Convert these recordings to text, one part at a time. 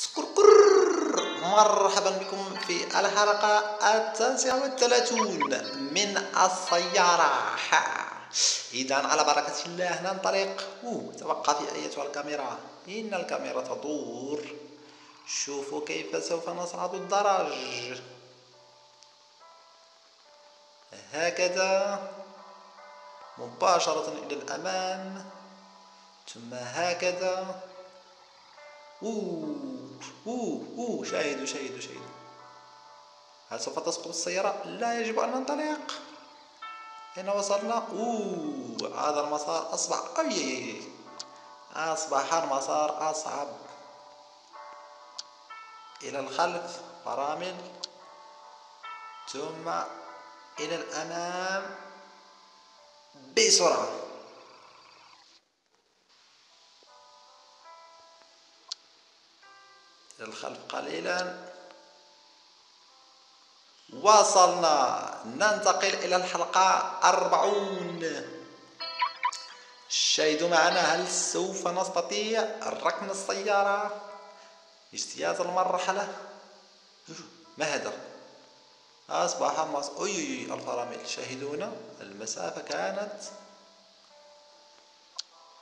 سكركر مرحبا بكم في الحلقة التاسعة والثلاثون من السيارة. إذا على بركة الله ننطلق. أوه توقفي أيتها الكاميرا. إن الكاميرا تدور. شوفوا كيف سوف نصعد الدرج هكذا. مباشرة إلى الأمام ثم هكذا. أوه. أوه أوه شاهدوا شاهدوا شاهدوا هل سوف تسقط السيارة؟ لا يجب أن ننطلق. أين وصلنا؟ أوه هذا المسار أصبح أي. أصبح المسار أصعب. إلى الخلف فرامل. ثم إلى الأمام. بسرعة. إلى الخلف قليلا. وصلنا ننتقل إلى الحلقة أربعون. شاهدوا معنا هل سوف نستطيع ركن السيارة اجتياز المرحلة؟ ما هذا أصبح المص... أي أي الفرامل. شاهدونا المسافة كانت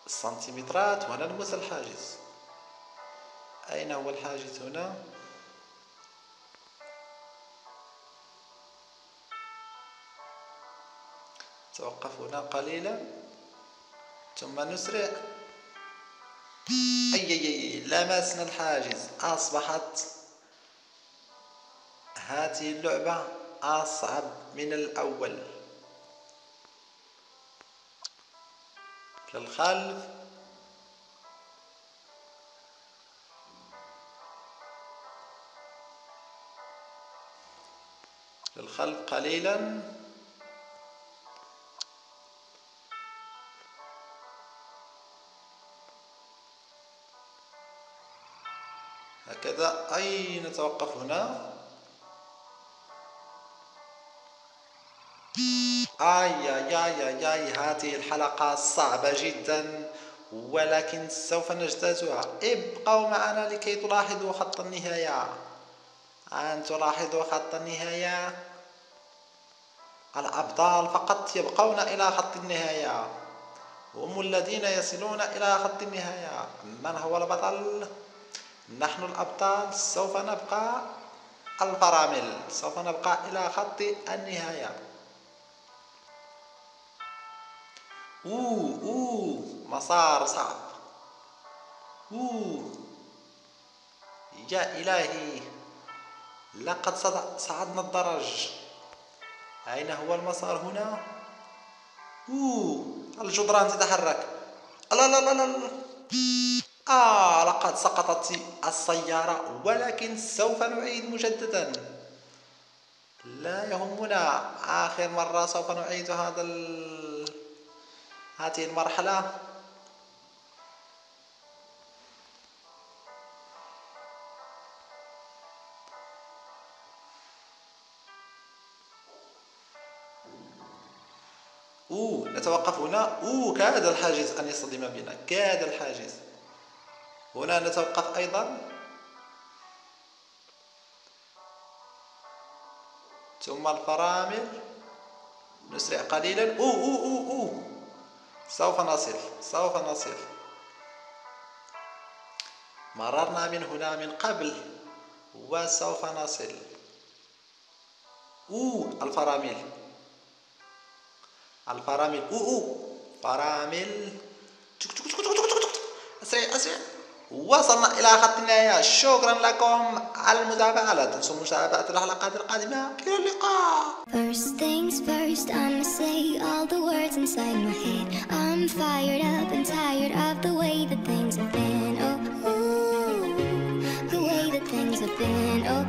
سنتيمترات ونلمس الحاجز. أين هو الحاجز هنا؟ توقف هنا قليلا. ثم نسرع أي أي أي لمسنا الحاجز. أصبحت هذه اللعبة أصعب من الأول. للخلف. للخلف قليلا. هكذا أي نتوقف هنا؟ آي آي آي آي هذه الحلقة صعبة جدا ولكن سوف نجتازها. ابقوا معنا لكي تلاحظوا خط النهاية. أن تلاحظوا خط النهاية؟ الأبطال فقط يبقون إلى خط النهاية. هم الذين يصلون إلى خط النهاية. من هو البطل؟ نحن الأبطال. سوف نبقى الفرامل. سوف نبقى إلى خط النهاية. أوه أوه مسار صعب. أوه. يا إلهي. لقد صعدنا الدرج أين هو المسار هنا؟ أوه الجدران تتحرك. لا لا لا لا. آه لقد سقطت السيارة ولكن سوف نعيد مجددا. لا يهمنا آخر مرة سوف نعيد هذا ال... هذه المرحلة. أوه نتوقف هنا. أوه كاد الحاجز أن يصطدم بنا. كاد الحاجز. هنا نتوقف أيضا. ثم الفرامل. نسرع قليلا. أوه أوه أوه أوه سوف نصل سوف نصل. مررنا من هنا من قبل وسوف نصل. أوه الفرامل. الفرامل أوه أوه فرامل أسرع أسرع وصلنا إلى خط النهاية شكرا لكم على المتابعة لا تنسوا متابعة الحلقات القادمة إلى اللقاء First things first, I'ma say all the words inside my head. I'm fired up and tired of the way that things have been. Oh, ooh, the way that things have been. Oh,